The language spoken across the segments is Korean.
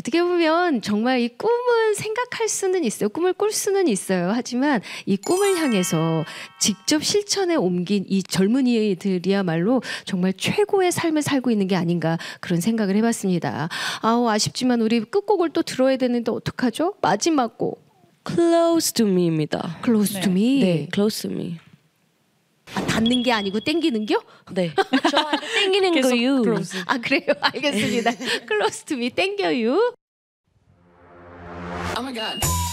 어떻게 보면 정말 이 꿈은 생각할 수는 있어요. 꿈을 꿀 수는 있어요. 하지만 이 꿈을 향해서 직접 실천에 옮긴 이 젊은이들이야말로 정말 최고의 삶을 살고 있는 게 아닌가 그런 생각을 해봤습니다. 아우 아쉽지만 우리 끝곡을 또 들어야 되는데 어떡하죠? 마지막 곡 Close to me입니다. Close to Me. 네, Close to me. 아, 닿는 게 아니고 땡기는 겨? 네. 저한테 땡기는 거유. close. 아 그래요. 알겠습니다. Close to Me 땡겨요. Oh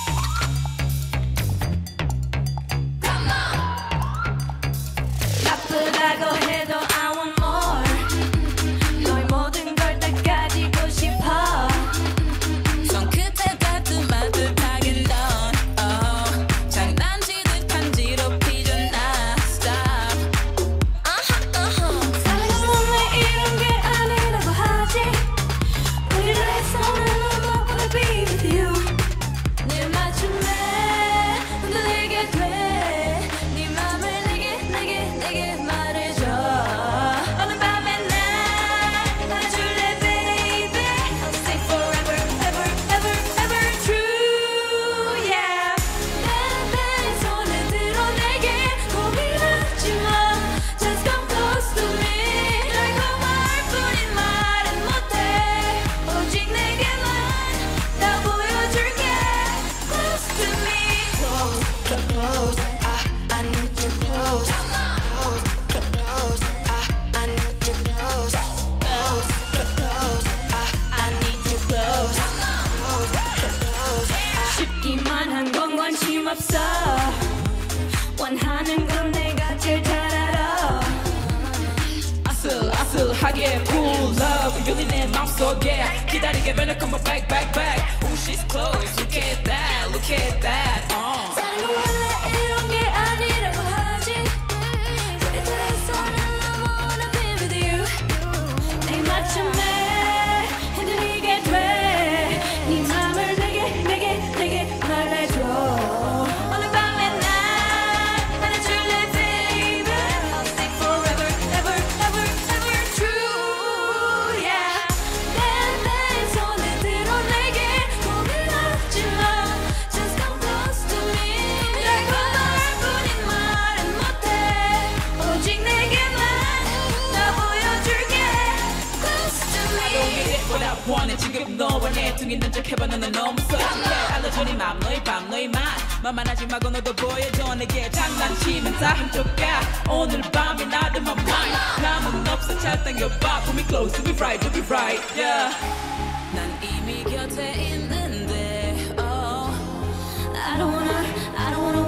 아슬아슬하게 cool love 여기 내 맘속에 기다리게 맨날 come back back back Oh she's close look at that look at that uh. 사랑은 원래 이런 게 want 지금 너와 내 둥이 눈적해봐. 너는 너무 서툴해 알려줘 네맘 너의 밤 너의 맛. 만만하지 말고 너도 보여줘. 내게 장난치면 다 한쪽 가. 오늘 밤이 나도 my mind 남은 없어. 잘 당겨봐. Put me close. To be right. To be right. Yeah. 난 이미 곁에 있는데 oh. I don't wanna I don't wanna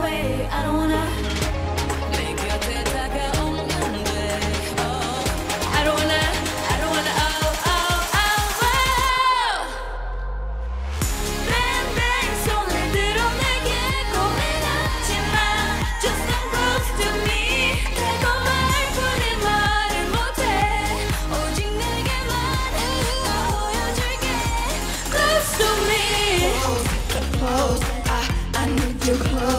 Close. I, I need you close